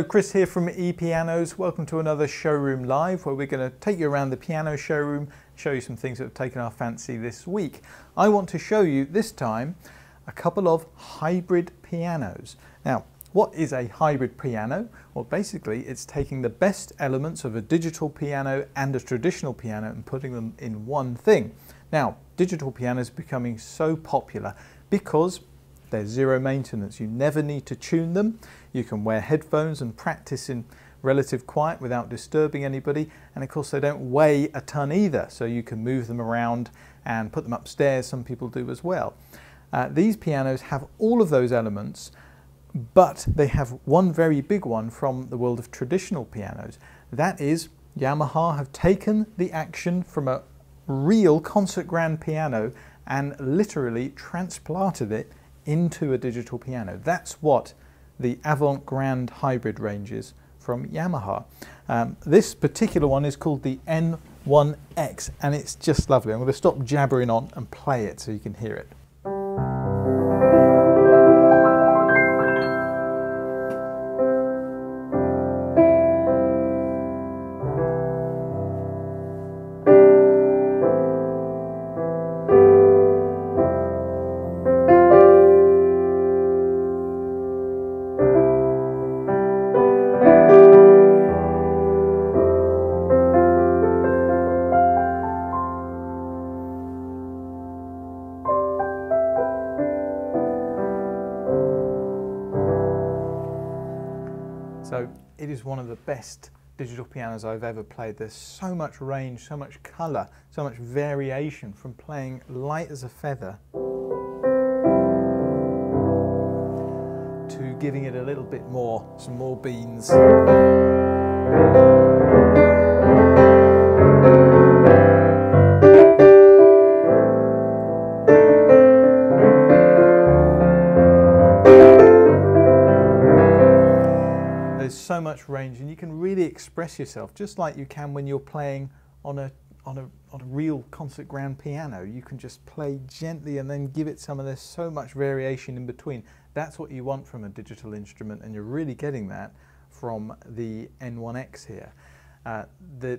Hello, Chris here from ePianos. Welcome to another Showroom Live where we're going to take you around the piano showroom, show you some things that have taken our fancy this week. I want to show you this time a couple of hybrid pianos. Now, what is a hybrid piano? Well, basically, it's taking the best elements of a digital piano and a traditional piano and putting them in one thing. Now, digital pianos are becoming so popular because they're zero maintenance. You never need to tune them. You can wear headphones and practice in relative quiet without disturbing anybody. And of course, they don't weigh a ton either, so you can move them around and put them upstairs. Some people do as well. Uh, these pianos have all of those elements, but they have one very big one from the world of traditional pianos. That is, Yamaha have taken the action from a real concert grand piano and literally transplanted it into a digital piano. That's what the AvantGrand Hybrid range is from Yamaha. Um, this particular one is called the N1X and it's just lovely. I'm going to stop jabbering on and play it so you can hear it. So it is one of the best digital pianos I've ever played. There's so much range, so much colour, so much variation from playing light as a feather to giving it a little bit more, some more beans. Express yourself just like you can when you're playing on a on a on a real concert grand piano. You can just play gently and then give it some of there's so much variation in between. That's what you want from a digital instrument and you're really getting that from the N1X here. Uh, the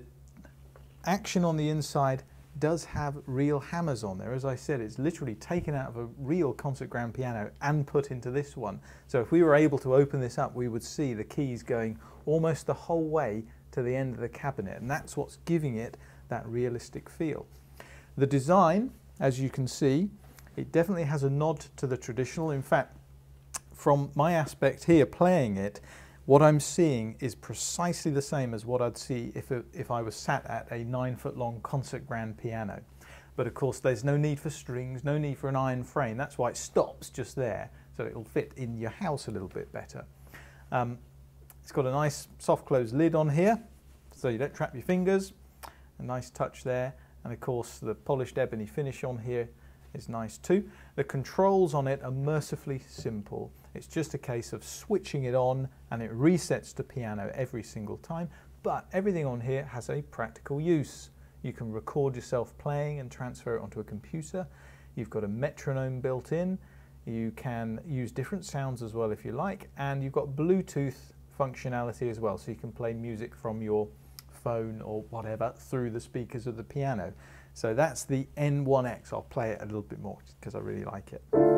action on the inside does have real hammers on there. As I said, it's literally taken out of a real concert grand piano and put into this one. So if we were able to open this up, we would see the keys going almost the whole way to the end of the cabinet. And that's what's giving it that realistic feel. The design, as you can see, it definitely has a nod to the traditional. In fact, from my aspect here playing it, what I'm seeing is precisely the same as what I'd see if, it, if I was sat at a nine foot long concert grand piano. But of course there's no need for strings, no need for an iron frame. That's why it stops just there, so it'll fit in your house a little bit better. Um, it's got a nice soft close lid on here, so you don't trap your fingers. A nice touch there. And of course the polished ebony finish on here is nice too. The controls on it are mercifully simple. It's just a case of switching it on and it resets to piano every single time, but everything on here has a practical use. You can record yourself playing and transfer it onto a computer. You've got a metronome built in. You can use different sounds as well if you like, and you've got Bluetooth functionality as well, so you can play music from your phone or whatever through the speakers of the piano. So that's the N1X. I'll play it a little bit more because I really like it.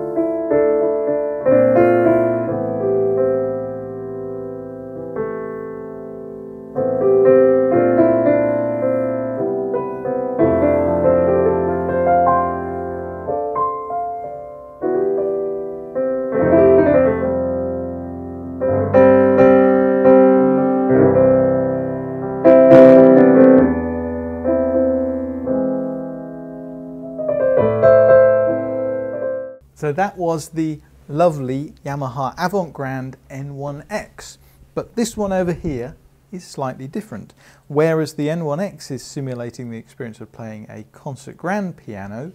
That was the lovely Yamaha AvantGrand N1X. But this one over here is slightly different. Whereas the N1X is simulating the experience of playing a concert grand piano,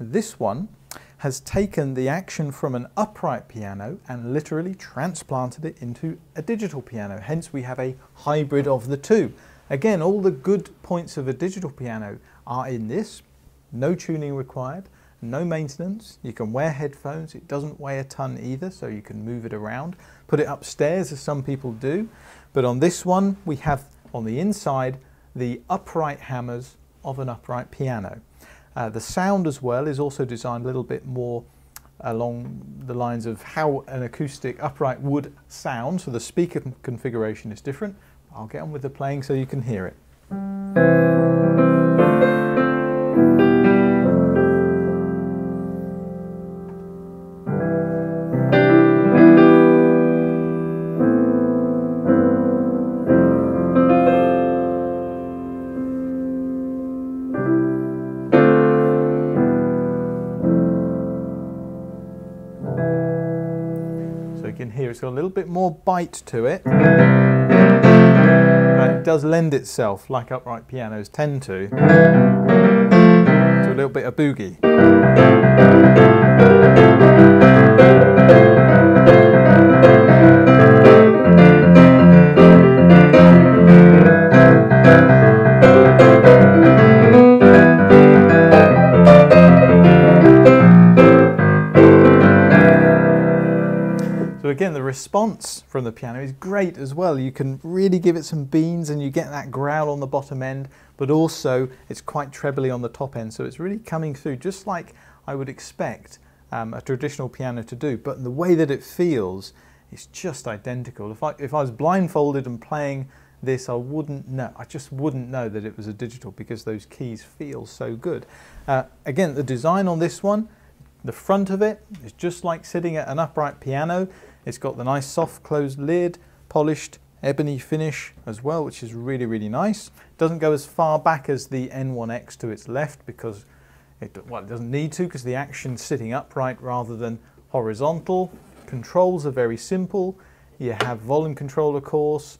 this one has taken the action from an upright piano and literally transplanted it into a digital piano. Hence we have a hybrid of the two. Again, all the good points of a digital piano are in this. No tuning required no maintenance. You can wear headphones. It doesn't weigh a ton either, so you can move it around. Put it upstairs, as some people do. But on this one, we have on the inside the upright hammers of an upright piano. Uh, the sound as well is also designed a little bit more along the lines of how an acoustic upright would sound. So the speaker configuration is different. I'll get on with the playing so you can hear it. Hear it's got a little bit more bite to it. And it does lend itself, like upright pianos tend to, to a little bit of boogie. Again, the response from the piano is great as well. You can really give it some beans and you get that growl on the bottom end, but also it's quite trebly on the top end. So it's really coming through just like I would expect um, a traditional piano to do. But the way that it feels is just identical. If I, if I was blindfolded and playing this, I wouldn't know. I just wouldn't know that it was a digital because those keys feel so good. Uh, again, the design on this one, the front of it is just like sitting at an upright piano. It's got the nice soft closed lid, polished ebony finish as well, which is really, really nice. Doesn't go as far back as the N1X to its left because it, well, it doesn't need to because the action's sitting upright rather than horizontal. Controls are very simple. You have volume control, of course.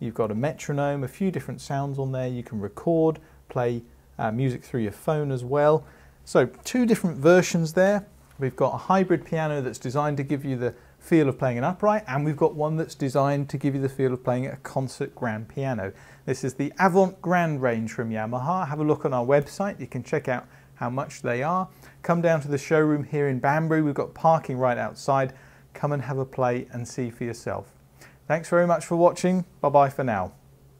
You've got a metronome, a few different sounds on there. You can record, play uh, music through your phone as well. So two different versions there. We've got a hybrid piano that's designed to give you the feel of playing an upright and we've got one that's designed to give you the feel of playing a concert grand piano. This is the AvantGrand range from Yamaha. Have a look on our website. You can check out how much they are. Come down to the showroom here in Banbury. We've got parking right outside. Come and have a play and see for yourself. Thanks very much for watching. Bye bye for now.